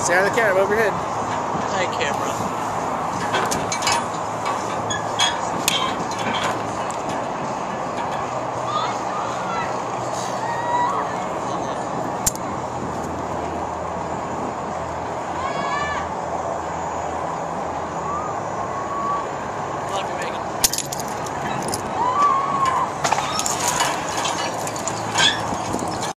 Stay on the camera, over your head. I can't.